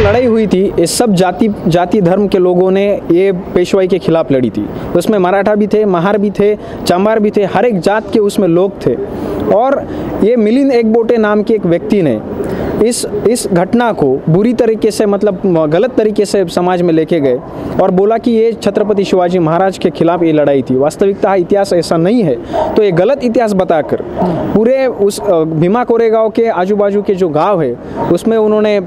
लड़ाई हुई थी, ये सब जाति जाति धर्म के लोगों ने ये पेशवाई के खिलाफ लड़ी थी। उसमें मराठा भी थे, महार भी थे, चंबार भी थे, हर एक जात के उसमें लोग थे। और ये मिलिंद एक बोटे नाम के एक व्यक्ति ने इस इस घटना को बुरी तरीके से मतलब गलत तरीके से समाज में लेके गए और बोला कि ये छत्रपति शिवाजी महाराज के खिलाफ ये लड़ाई थी। वास्तविकता इतिहास ऐसा नहीं है। तो ये गलत इतिहास बताकर पूरे उस भीमा कोरेगांव के आजू बाजू के जो गाँव है, उसमें उन्होंने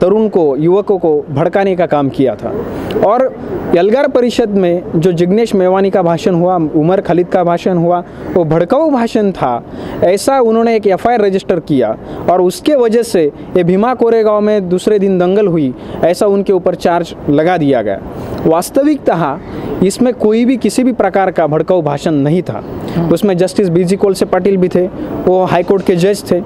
तरुण को युवकों को भड़काने का काम किया था। और यलगार परिषद में जो जिग्नेश मेवानी का भाषण हुआ उमर खालिद का भाषण हुआ वो भड़काऊ भाषण था। ऐसा उन्होंने एक एफआईआर रजिस्टर किया और उसके वजह से ये भीमा कोरेगांव में दूसरे दिन दंगल हुई ऐसा उनके ऊपर चार्ज लगा दिया गया। वास्तविकता इसमें कोई भी किसी भी प्रकार का भड़काऊ भाषण नहीं था। उसमें जस्टिस बीजी कोल से पाटिल भी थे वो हाईकोर्ट के जज थे।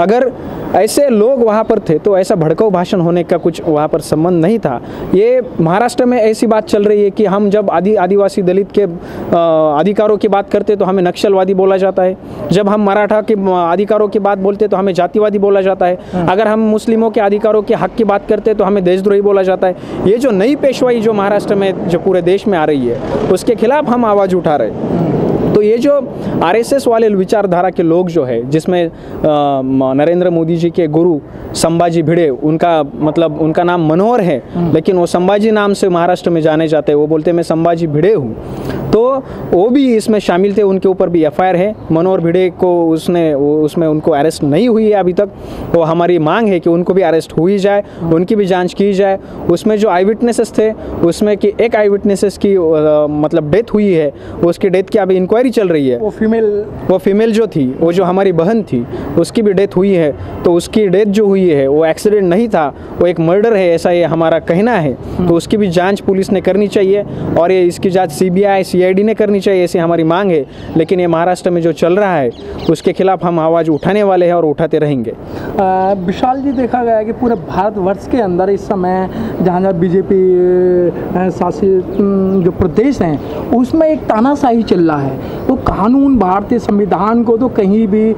अगर ऐसे लोग वहाँ पर थे तो ऐसा भड़काऊ भाषण होने का कुछ वहाँ पर संबंध नहीं था। ये महाराष्ट्र में ऐसी बात चल रही है कि हम जब आदि आदिवासी दलित के अधिकारों की बात करते तो हमें नक्सलवादी बोला जाता है। जब हम मराठा के अधिकारों की बात बोलते तो हमें जातिवादी बोला जाता है। अगर हम मुस्लिमों के अधिकारों के हक की बात करते तो हमें देशद्रोही बोला जाता है। ये जो नई पेशवाई जो महाराष्ट्र में जो पूरे देश में आ रही है उसके खिलाफ हम आवाज़ उठा रहे हैं। तो ये जो आरएसएस वाले विचारधारा के लोग जो है जिसमें नरेंद्र मोदी जी के गुरु संभाजी भिड़े उनका मतलब उनका नाम मनोहर है लेकिन वो संभाजी नाम से महाराष्ट्र में जाने जाते हैं वो बोलते हैं मैं संभाजी भिड़े हूँ। तो वो भी इसमें शामिल थे उनके ऊपर भी एफआईआर है। मनोहर भिड़े को उसने उसमें उनको अरेस्ट नहीं हुई है अभी तक। वो हमारी मांग है कि उनको भी अरेस्ट हुई जाए उनकी भी जाँच की जाए। उसमें जो आई विटनेसेस थे उसमें कि एक आई विटनेसेस की मतलब डेथ हुई है उसकी डेथ की अभी इंक्वायरी चल रही है। वो फीमेल वो फीमेल जो थी वो जो हमारी बहन थी उसकी भी डेथ हुई है। तो उसकी डेथ जो हुई है वो एक्सीडेंट नहीं था वो एक मर्डर है ऐसा ये हमारा कहना है। तो उसकी भी जाँच पुलिस ने करनी चाहिए। और ये इसकी जाँच सीबीआई सीआईडी ने करनी चाहिए ऐसी हमारी मांग है। लेकिन ये महाराष्ट्र में जो चल रहा है उसके खिलाफ हम आवाज़ उठाने वाले हैं और उठाते रहेंगे। विशाल जी देखा गया है कि पूरे भारतवर्ष के अंदर इस समय जहाँ जहाँ बीजेपी शासित जो प्रदेश हैं उसमें एक तानाशाही चल रहा है। तो कानून भारतीय संविधान को तो कहीं भी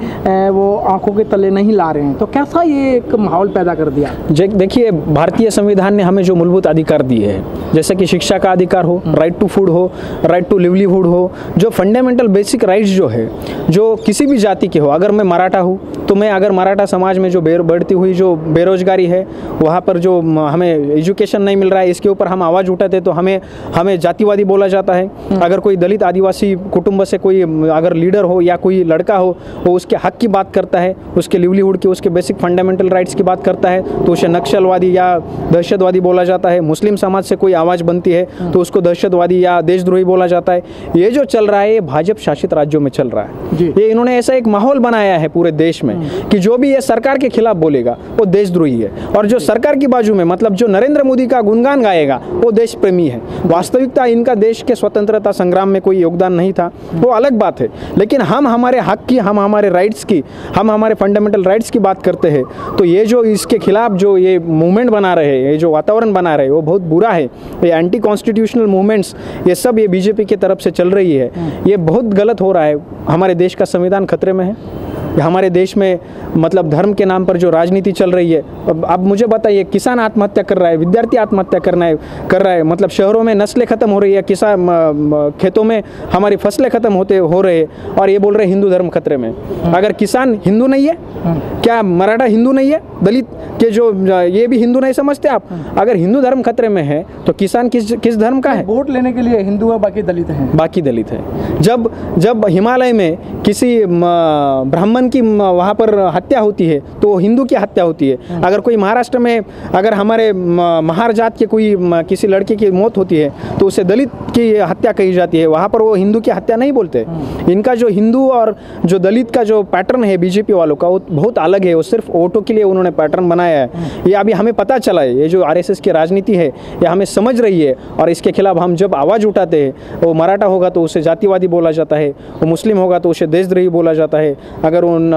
वो आँखों के तले नहीं ला रहे हैं। तो कैसा ये एक माहौल पैदा कर दिया? देखिए भारतीय संविधान ने हमें जो मूलभूत अधिकार दिए हैं जैसे कि शिक्षा का अधिकार हो राइट टू फ़ूड हो राइट टू लिवलीहुड हो जो फंडामेंटल बेसिक राइट्स जो है जो किसी भी जाति के हो अगर मैं मराठा हूँ तो मैं अगर मराठा समाज में जो बेर बढ़ती हुई जो बेरोजगारी है वहाँ पर जो हमें एजुकेशन नहीं मिल रहा है इसके ऊपर हम आवाज़ उठाते तो हमें हमें जातिवादी बोला जाता है। अगर कोई दलित आदिवासी कुटुंब से कोई अगर लीडर हो या कोई लड़का हो वो उसके हक की बात करता है उसके लिवलीहुड की उसके बेसिक फंडामेंटल राइट्स की बात करता है तो उसे नक्सलवादी या दहशतवादी बोला जाता है। मुस्लिम समाज से कोई आवाज़ बनती है तो उसको दहशतवादी या देशद्रोही बोला जाता है। ये जो चल रहा है ये भाजपा शासित राज्यों में चल रहा है। ये इन्होंने ऐसा एक माहौल बनाया है पूरे देश में कि जो भी ये सरकार के खिलाफ बोलेगा वो देशद्रोही है। और जो सरकार की बाजू में मतलब जो नरेंद्र मोदी का गुणगान गाएगा वो देश प्रेमी है। वास्तविकता इनका देश के स्वतंत्रता संग्राम में कोई योगदान नहीं था वो अलग बात है। लेकिन हम हमारे हक की हम हमारे राइट्स की हम हमारे फंडामेंटल राइट्स की बात करते हैं तो ये जो इसके खिलाफ जो ये मूवमेंट बना रहे हैं ये जो वातावरण बना रहे हैं वो बहुत बुरा है। ये एंटी कॉन्स्टिट्यूशनल मूवमेंट्स ये सब ये बीजेपी की तरफ़ से चल रही है। ये बहुत गलत हो रहा है। हमारे देश का संविधान खतरे में है। हमारे देश में मतलब धर्म के नाम पर जो राजनीति चल रही है अब अब मुझे बताइए किसान आत्महत्या कर रहा है विद्यार्थी आत्महत्या करना है कर रहा है मतलब शहरों में नस्लें खत्म हो रही है किसान खेतों में हमारी फ़सलें खत्म होते हो रहे हैं और ये बोल रहे हैं हिंदू धर्म खतरे में। अगर किसान हिंदू नहीं है क्या मराठा हिंदू नहीं है? दलित के जो ये भी हिंदू नहीं समझते आप? अगर हिंदू धर्म खतरे में है तो किसान किस किस धर्म का है? वोट लेने के लिए हिंदू है बाकी दलित हैं। बाकी दलित है। जब जब हिमालय में किसी ब्राह्मण की वहाँ पर हत्या होती है तो हिंदू की हत्या होती है। अगर कोई महाराष्ट्र में अगर हमारे महार जात के कोई किसी लड़के की मौत होती है तो उसे दलित की हत्या कही जाती है। वहाँ पर वो हिंदू की हत्या नहीं बोलते। इनका जो हिंदू और जो दलित का जो पैटर्न है बीजेपी वालों का वो बहुत अलग है। वो सिर्फ़ वोटों के लिए उन्होंने पैटर्न बनाया है। ये अभी हमें पता चला है ये जो आरएसएस की राजनीति है ये हमें समझ रही है। और इसके खिलाफ हम जब आवाज़ उठाते हैं वो मराठा होगा तो उसे जातिवादी बोला जाता है वो मुस्लिम होगा तो उसे देशद्रोही बोला जाता है। अगर उन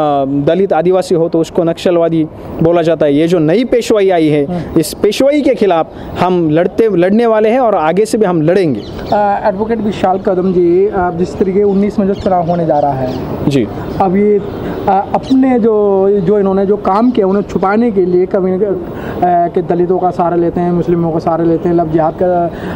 दलित आदिवासी हो तो उसको नक्सलवादी बोला जाता है। ये जो नई पेशवाई आई है इस पेशवाई के खिलाफ हम लड़ते लड़ने वाले हैं और आगे से भी हम लड़ेंगे। एडवोकेट विशाल कदम जी आप जिस तरीके उन्नीस में जो चुनाव होने जा रहा है जी। अब ये आ, अपने जो जो इन्होंने जो काम किया उन्हें छुपाने के लिए कभी कि दलितों का सहारा लेते हैं मुस्लिमों का सहारा लेते हैं लब जिहाद का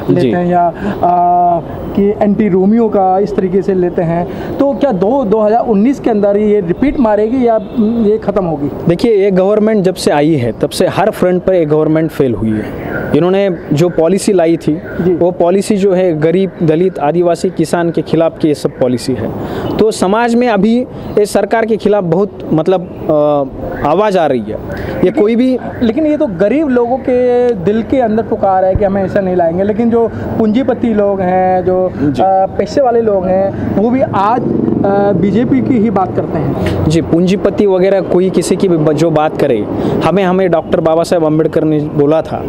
लेते हैं या आ, कि एंटी रोमियो का इस तरीके से लेते हैं। तो क्या दो 2019 के अंदर ये रिपीट मारेगी या हम्म, ये ख़त्म होगी? देखिए ये गवर्नमेंट जब से आई है तब से हर फ्रंट पर एक गवर्नमेंट फेल हुई है। इन्होंने जो पॉलिसी लाई थी वो पॉलिसी जो है गरीब दलित आदिवासी किसान के खिलाफ की ये सब पॉलिसी है। तो समाज में अभी ये सरकार के खिलाफ बहुत मतलब आवाज़ आ रही है। ये कोई भी लेकिन ये तो गरीब लोगों के दिल के अंदर पुकार है कि हमें ऐसा नहीं लाएँगे। लेकिन जो पूंजीपति लोग हैं जो पैसे वाले लोग हैं वो भी आज बीजेपी की ही बात करते हैं। जी पूंजीपति वगैरह कोई किसी की भी जो बात करे हमें हमें डॉक्टर बाबा साहेब अंबेडकर ने बोला था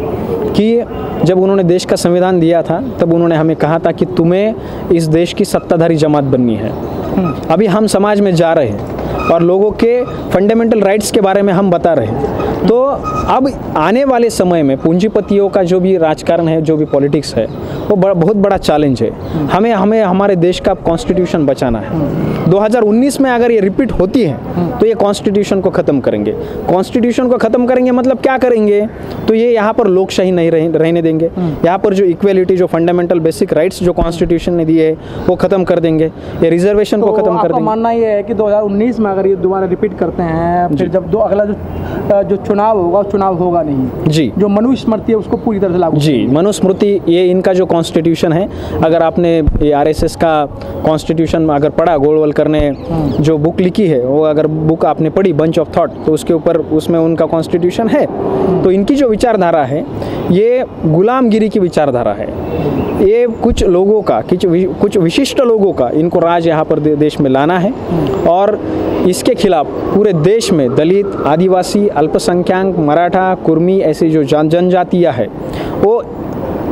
कि जब उन्होंने देश का संविधान दिया था तब उन्होंने हमें कहा था कि तुम्हें इस देश की सत्ताधारी जमात बननी है। अभी हम समाज में जा रहे हैं और लोगों के फंडामेंटल राइट्स के बारे में हम बता रहे हैं। तो अब आने वाले समय में पूंजीपतियों का जो भी राजकारण है जो भी पॉलिटिक्स है वो बड़ा बहुत बड़ा चैलेंज है। हमें हमें हमारे देश का कॉन्स्टिट्यूशन बचाना है। 2019 में अगर ये रिपीट होती है तो ये कॉन्स्टिट्यूशन को ख़त्म करेंगे। कॉन्स्टिट्यूशन को ख़त्म करेंगे मतलब क्या करेंगे? तो ये यहाँ पर लोकशाही नहीं रह, रहने देंगे। यहाँ पर जो इक्वेलिटी जो फंडामेंटल बेसिक राइट्स जो कॉन्स्टिट्यूशन ने दिए है वो ख़त्म कर देंगे। ये रिजर्वेशन को तो ख़त्म कर देंगे। मानना ये है कि 2019 में अगर ये दोबारा रिपीट करते हैं फिर जब दो अगला जो जो चुनाव होगा चुनाव होगा नहीं। जी। जो मनुस्मृति है उसको पूरी तरह से लागू जी मनुस्मृति ये इनका जो कॉन्स्टिट्यूशन है। अगर आपने ये आरएसएस का कॉन्स्टिट्यूशन अगर पढ़ा गोलवलकर ने जो बुक लिखी है, वो अगर बुक आपने पढ़ी बंच ऑफ़ थॉट तो उसके ऊपर उसमें उनका कॉन्स्टिट्यूशन है। तो इनकी जो विचारधारा है, ये गुलामगिरी की विचारधारा है। ये कुछ लोगों का कुछ कुछ विशिष्ट लोगों का इनको राज यहाँ पर देश में लाना है। और इसके खिलाफ पूरे देश में दलित, आदिवासी, अल्पसंख्यक, मराठा, कुर्मी ऐसी जो जनजातियाँ है, वो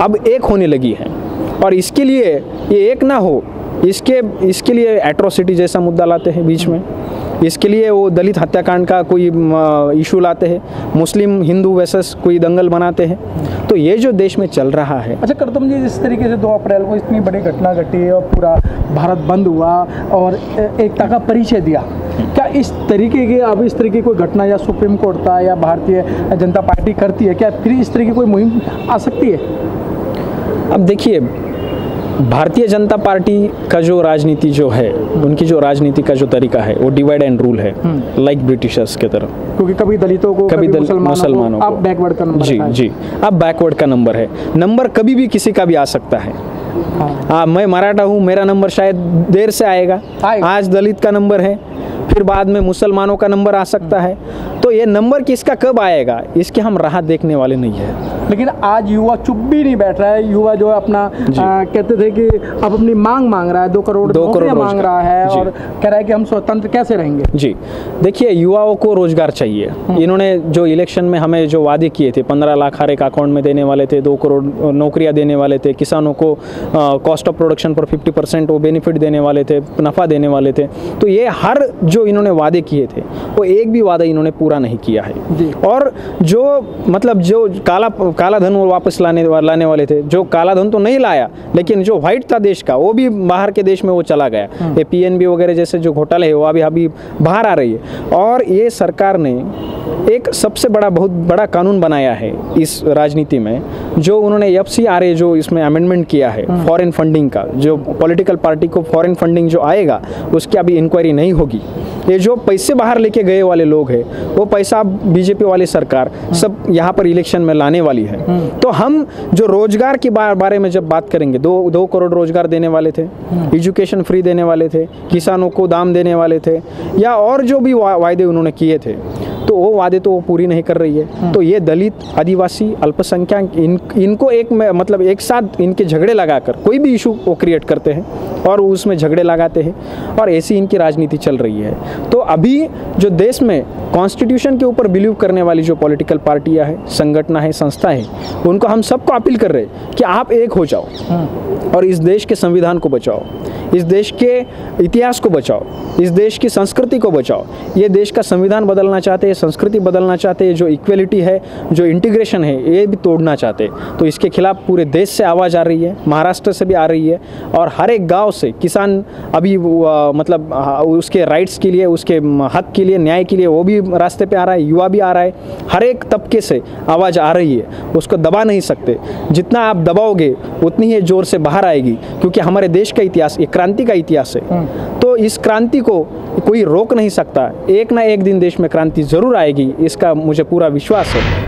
अब एक होने लगी है। और इसके लिए ये एक ना हो, इसके इसके लिए एट्रोसिटी जैसा मुद्दा लाते हैं बीच में। इसके लिए वो दलित हत्याकांड का कोई इशू लाते हैं। मुस्लिम, हिंदू वैसस कोई दंगल बनाते हैं। तो ये जो देश में चल रहा है। अच्छा करतम जी, जिस तरीके से 2 अप्रैल को इतनी बड़ी घटना घटी और पूरा भारत बंद हुआ और एकता का परिचय दिया, क्या इस तरीके की, अब इस तरीके की कोई घटना या सुप्रीम कोर्ट का या भारतीय जनता पार्टी करती है? क्या फिर इस तरह की कोई मुहिम आ सकती है? अब देखिए भारतीय जनता पार्टी का जो राजनीति जो है उनकी जो राजनीति का जो तरीका है वो डिवाइड एंड रूल है लाइक ब्रिटिशर्स के तरह। क्योंकि कभी दलितों को कभी दल मुसलमानों को बैकवर्ड का। नंबर जी जी। अब बैकवर्ड का नंबर है। नंबर कभी भी किसी का भी आ सकता है। हाँ। हाँ मैं मराठा हूँ मेरा नंबर शायद देर से आएगा। आएगा। आज दलित का नंबर है फिर बाद में मुसलमानों का नंबर आ सकता है। तो ये नंबर किसका कब आएगा इसके हम राहत देखने वाले नहीं है। लेकिन आज युवा चुप भी नहीं बैठ रहा है। युवा जो है अपना। आ, कहते थे कि अब अपनी मांग मांग रहा है। दो करोड़ दो करोड़ मांग रहा है और कह रहा है कि हम स्वतंत्र कैसे रहेंगे? जी। देखिए युवाओं को रोज़गार चाहिए। इन्होंने जो इलेक्शन में हमें जो वादे किए थे पंद्रह लाख हर एक अकाउंट में देने वाले थे दो करोड़ नौकरियाँ देने वाले थे किसानों को कॉस्ट ऑफ़ प्रोडक्शन पर फिफ्टी परसेंट वो बेनिफिट देने वाले थे नफ़ा देने वाले थे। तो ये हर जो इन्होंने वादे किए थे वो एक भी वादा इन्होंने पूरा नहीं किया है। और जो मतलब जो काला काला धन वो वापस लाने लाने वाले थे। जो काला धन तो नहीं लाया लेकिन जो व्हाइट था देश का वो भी बाहर के देश में वो चला गया। ये पीएनबी वगैरह जैसे जो घोटाले है वो अभी अभी बाहर आ रही है। और ये सरकार ने एक सबसे बड़ा बहुत बड़ा कानून बनाया है इस राजनीति में जो उन्होंने एफ़ सी आर ए जो इसमें अमेंडमेंट किया है फॉरेन फंडिंग का जो पॉलिटिकल पार्टी को फॉरेन फंडिंग जो आएगा उसकी अभी इंक्वायरी नहीं होगी। ये जो पैसे बाहर लेके गए वाले लोग हैं वो पैसा बीजेपी वाली सरकार सब यहाँ पर इलेक्शन में लाने वाली है। तो हम जो रोज़गार के बारे में जब बात करेंगे दो दो करोड़ रोज़गार देने वाले थे एजुकेशन फ्री देने वाले थे किसानों को दाम देने वाले थे या और जो भी वायदे उन्होंने किए थे तो वो वादे तो वो पूरी नहीं कर रही है। तो ये दलित आदिवासी अल्पसंख्यक इन इनको एक मतलब एक साथ इनके झगड़े लगाकर कोई भी इशू वो क्रिएट करते हैं और उसमें झगड़े लगाते हैं और ऐसी इनकी राजनीति चल रही है। तो अभी जो देश में कॉन्स्टिट्यूशन के ऊपर बिलीव करने वाली जो पॉलिटिकल पार्टियाँ हैं संगठना है संस्था है उनको हम सबको अपील कर रहे हैं कि आप एक हो जाओ और इस देश के संविधान को बचाओ इस देश के इतिहास को बचाओ इस देश की संस्कृति को बचाओ। ये देश का संविधान बदलना चाहते हैं संस्कृति बदलना चाहते हैं जो इक्वलिटी है जो इंटीग्रेशन है ये भी तोड़ना चाहते हैं। तो इसके खिलाफ पूरे देश से आवाज़ आ रही है महाराष्ट्र से भी आ रही है और हर एक गाँव से किसान अभी आ, मतलब आ, उसके राइट्स के लिए उसके हक के लिए न्याय के लिए वो भी रास्ते पे आ रहा है युवा भी आ रहा है हर एक तबके से आवाज़ आ रही है उसको दबा नहीं सकते। जितना आप दबाओगे उतनी ही ज़ोर से बाहर आएगी क्योंकि हमारे देश का इतिहास एक क्रांति का इतिहास है। तो इस क्रांति को कोई रोक नहीं सकता। एक ना एक दिन देश में क्रांति ज़रूर आएगी इसका मुझे पूरा विश्वास है।